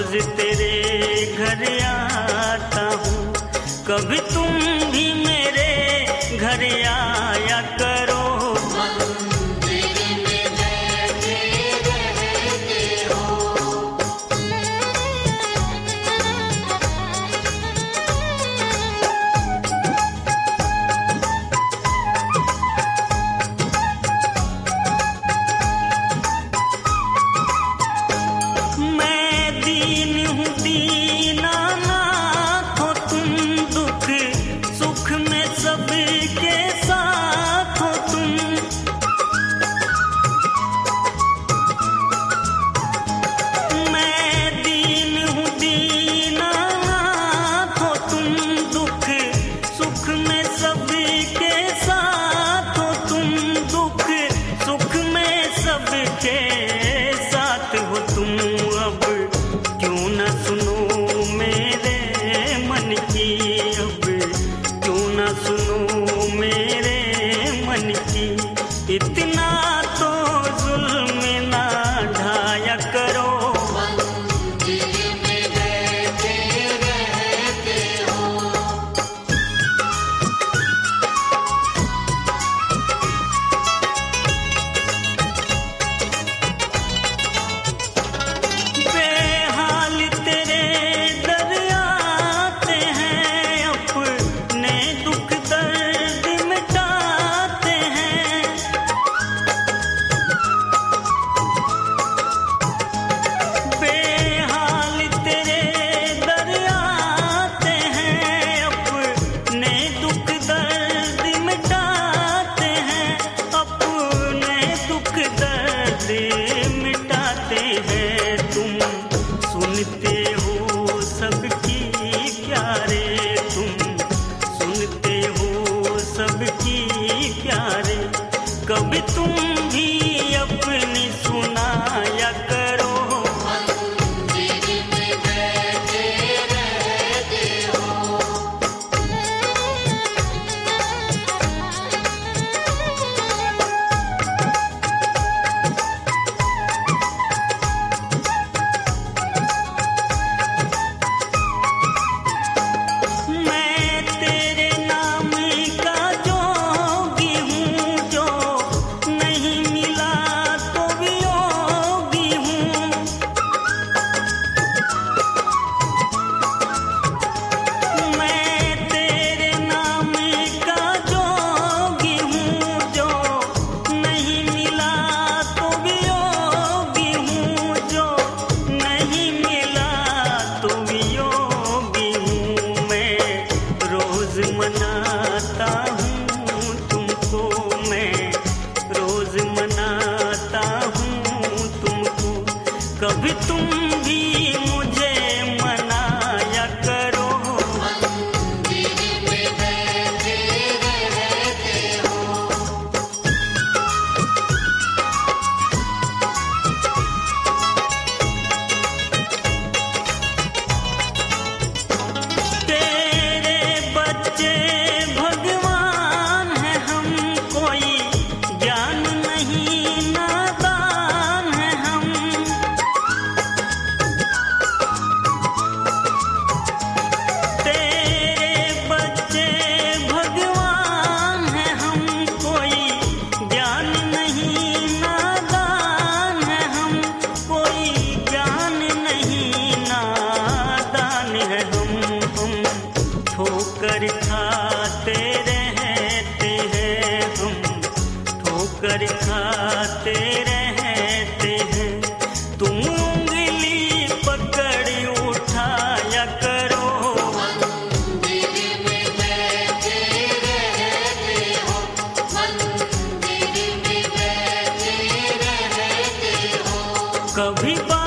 रोज तेरे घर आता हूँ। कभी तुम भी मेरे घर आ रोज मनाता हूँ तुमको मैं। रोज मनाता हूँ तुमको। कभी तुम कभी